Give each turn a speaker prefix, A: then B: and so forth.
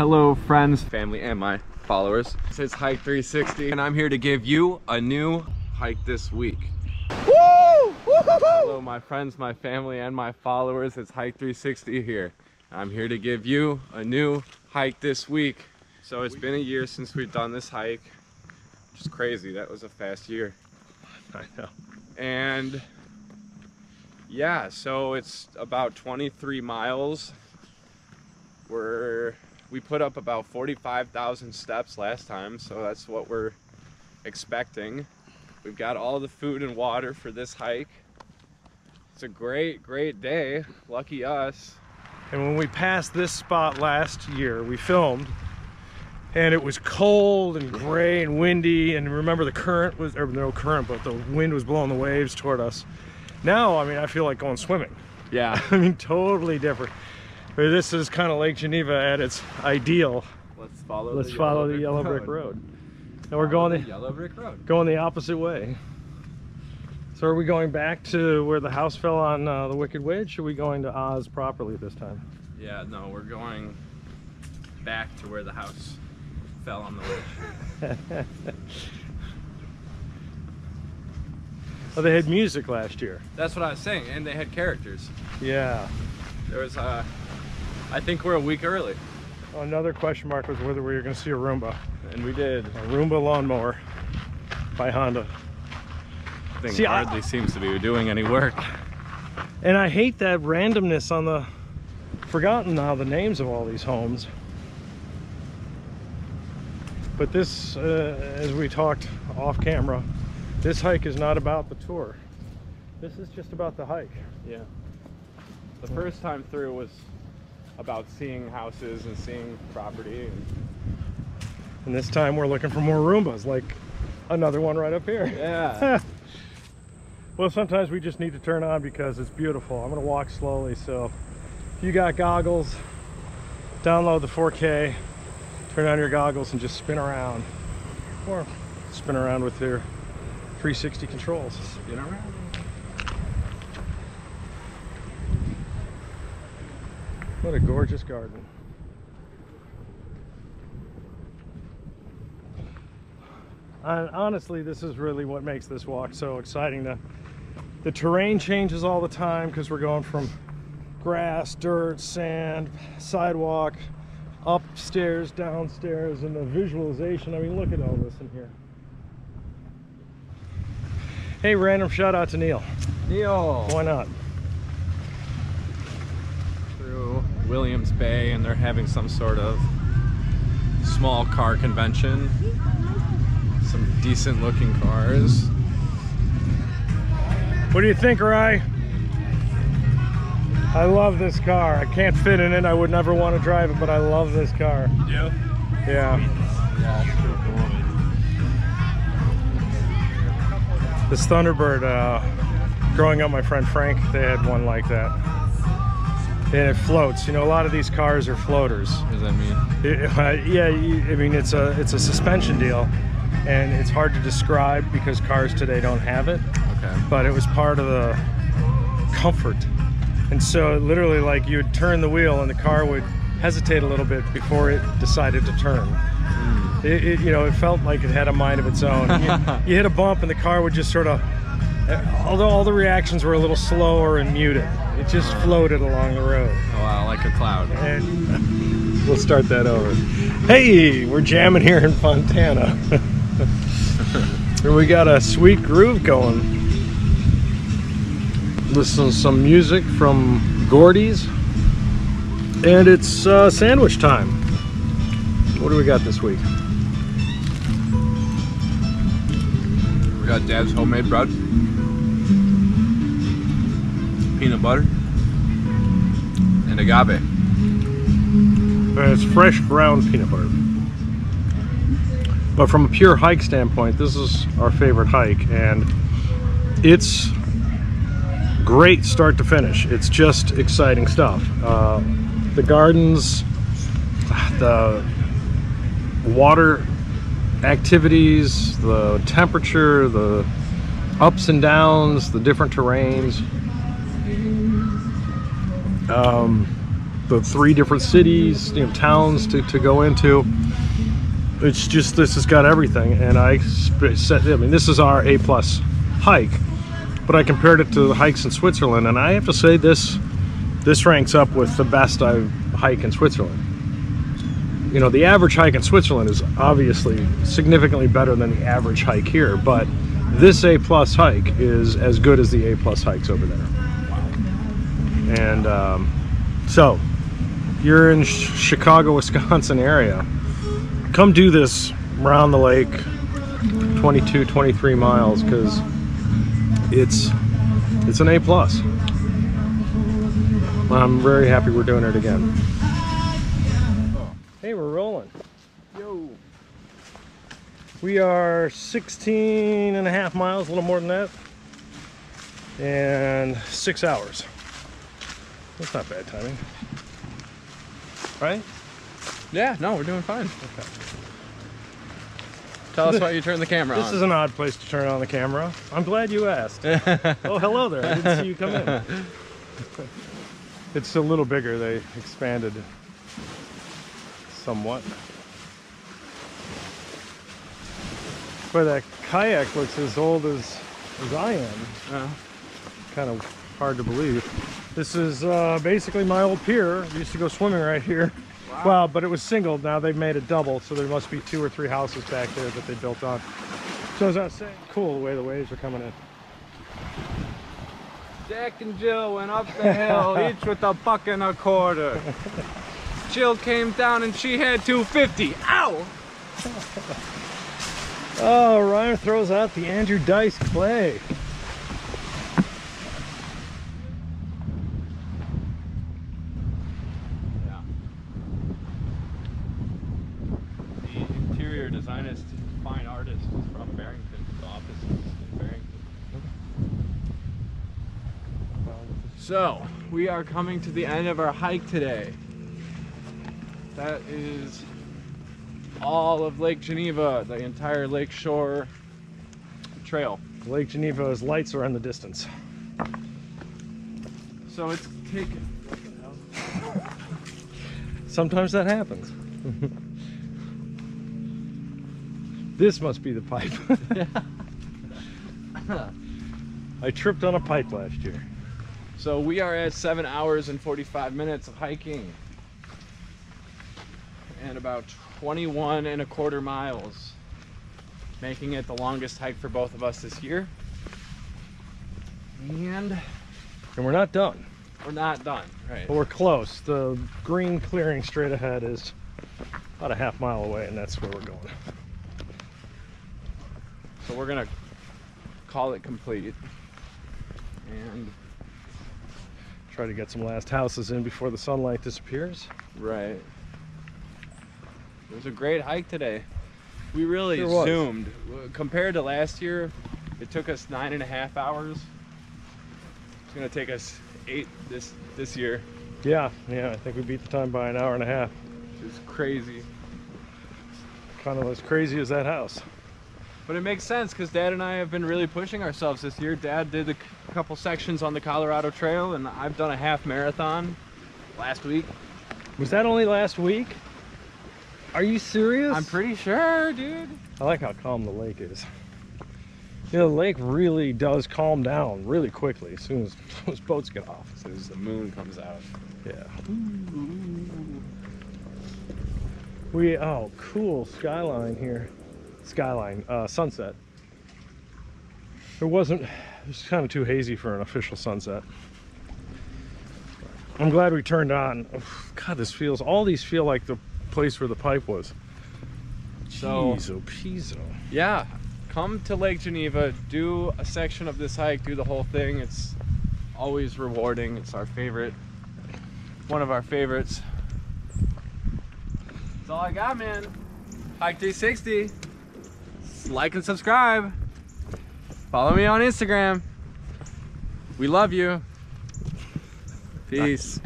A: Hello friends, family, and my followers. This is Hike 360 and I'm here to give you a new hike this week. Woo! Hello my friends, my family, and my followers. It's Hike 360 here. I'm here to give you a new hike this week. So it's been a year since we've done this hike. Which is crazy, that was a fast year.
B: I know.
A: And yeah, so it's about 23 miles. We're we put up about 45,000 steps last time, so that's what we're expecting. We've got all the food and water for this hike. It's a great, great day. Lucky us.
B: And when we passed this spot last year, we filmed and it was cold and gray and windy and remember the current was or no current but the wind was blowing the waves toward us now i mean i feel like going swimming
A: Yeah.
B: i mean totally different this is kind of lake geneva at its ideal.
A: Let's follow
B: let's
A: the
B: follow
A: yellow
B: the yellow brick road. and we're
A: Follow
B: going
A: the
B: the,
A: yellow brick road.
B: going the opposite way. So are we going back to where the house fell on uh, the wicked witch or are we going to oz properly this time?
A: Yeah, no, we're going back to where the house fell on the witch.
B: oh they had music last year.
A: That's what I was saying, and they had characters.
B: yeah.
A: There was uh I think we're a week early.
B: Another question mark was whether we were going to see a Roomba.
A: And we did.
B: A Roomba lawnmower by Honda.
A: Thing
B: See, I-
A: hardly seems to be doing any work.
B: And I hate that randomness on the... Forgotten now the names of all these homes. But this, uh, as we talked off camera, this hike is not about the tour. This is just about the hike.
A: Yeah. The first time through was about seeing houses and seeing property. And,
B: And this time we're looking for more Roombas, like another one right up here.
A: yeah.
B: Well, sometimes we just need to turn on because it's beautiful. I'm gonna walk slowly, so if you got goggles, download the 4K, turn on your goggles and just spin around. Or spin around with your 360 controls.
A: Spin around.
B: What a gorgeous garden. And honestly, this is really what makes this walk so exciting. The, the terrain changes all the time because we're going from grass, dirt, sand, sidewalk, upstairs, downstairs, and the visualization. I mean, look at all this in here. Hey, random shout out to Neil.
A: Neil.
B: Why not?
A: Through Williams Bay, and they're having some sort of small car convention. Some decent looking cars.
B: What do you think, Rye? I love this car. I can't fit in it. I would never want to drive it, but I love this car.
A: Yeah.
B: Yeah.
A: Yeah, it's pretty cool.
B: This Thunderbird, uh, growing up, my friend Frank, they had one like that. And it floats. You know, a lot of these cars are floaters.
A: What does that mean?
B: It- uh, yeah, you- I mean, it's a it's a suspension deal, and it's hard to describe because cars today don't have it.
A: Okay.
B: but it was part of the comfort. And so literally like you would turn the wheel and the car would hesitate a little bit before it decided to turn. It, it- you know, it felt like it had a mind of its own. You, you hit a bump and the car would just sort of, although all the reactions were a little slower and muted, it just floated along the road.
A: Oh wow, like a cloud.
B: And we'll start that over. Hey, we're jamming here in Fontana. and we got a sweet groove going. Listen to some music from Gordy's. And it's uh, sandwich time. What do we got this week?
A: We got Dad's homemade bread, peanut butter, and agave.
B: Uh, it's fresh ground peanut butter. But from a pure hike standpoint, this is our favorite hike, and it's great start to finish. It's just exciting stuff. Uh, the gardens, the water activities, the temperature, the ups and downs, the different terrains. Um, the three different cities, you know, towns to, to go into. It's just this has got everything, and I said, I mean, this is our A plus hike, but I compared it to the hikes in Switzerland, and I have to say this this ranks up with the best I've hike in Switzerland. You know, the average hike in Switzerland is obviously significantly better than the average hike here, but this A plus hike is as good as the A plus hikes over there. And um, so, you're in Chicago, Wisconsin area. Come do this around the lake, 22, 23 miles, because it's it's an A plus. I'm very happy we're doing it again. Hey, we're rolling.
A: Yo.
B: We are 16 and a half miles, a little more than that, and six hours. That's not bad timing. Right?
A: Yeah, no, we're doing fine. Tell us why you turned the camera
B: This
A: on.
B: This is an odd place to turn on the camera. I'm glad you asked. oh, hello there. I didn't see you come in. It's a little bigger. They expanded somewhat. Boy, that kayak looks as old as, as I am.
A: Uh,
B: Kind of hard to believe. This is uh, basically my old pier. I used to go swimming right here.
A: Wow.
B: Well, but it was single. Now they've made it double, so there must be two or three houses back there that they built on. So as I was saying, cool the way the waves are coming in.
A: Jack and Jill went up the hill, each with a buck and a quarter. Jill came down and she had 250. Ow!
B: Oh, Ryan throws out the Andrew Dice clay.
A: Yeah. The interior designist, fine artist is from Barrington. The office is in Barrington. So, we are coming to the end of our hike today. That is all of Lake Geneva, the entire lake shore trail.
B: Lake Geneva's lights are in the distance.
A: So it's taken.
B: Sometimes that happens. this must be the pipe. I tripped on a pipe last year.
A: So we are at seven hours and 45 minutes of hiking and about 21 and a quarter miles, making it the longest hike for both of us this year. And
B: And we're not done,
A: we're not done, right?
B: but we're close. The green clearing straight ahead is about a half mile away, and that's where we're going.
A: So we're gonna call it complete. And
B: Try to get some last houses in before the sunlight disappears.
A: right. It was a great hike today. We really
B: Sure was.
A: zoomed. Compared to last year, it took us nine and a half hours. It's gonna take us eight this this year.
B: Yeah, yeah, I think we beat the time by an hour and a half.
A: Which is crazy.
B: Kind of as crazy as that house.
A: But it makes sense because Dad and I have been really pushing ourselves this year. Dad did a couple sections on the Colorado Trail, and I've done a half marathon last week.
B: Was that only last week? Are you serious?
A: I'm pretty sure, dude.
B: I like how calm the lake is. You know, the lake really does calm down really quickly as soon as those boats get off.
A: As soon as the moon comes out.
B: Yeah. We oh cool skyline here. Skyline, uh, sunset. It wasn't. It was kind of too hazy for an official sunset. I'm glad we turned on. God, this feels. All these feel like the place where the pipe was.
A: So-
B: Jeez, Pizzo.
A: Yeah, come to Lake Geneva, do a section of this hike, do the whole thing. It's always rewarding. It's our favorite, one of our favorites. That's all I got, man. Hike 360. Like and subscribe. Follow me on Instagram. We love you. Peace.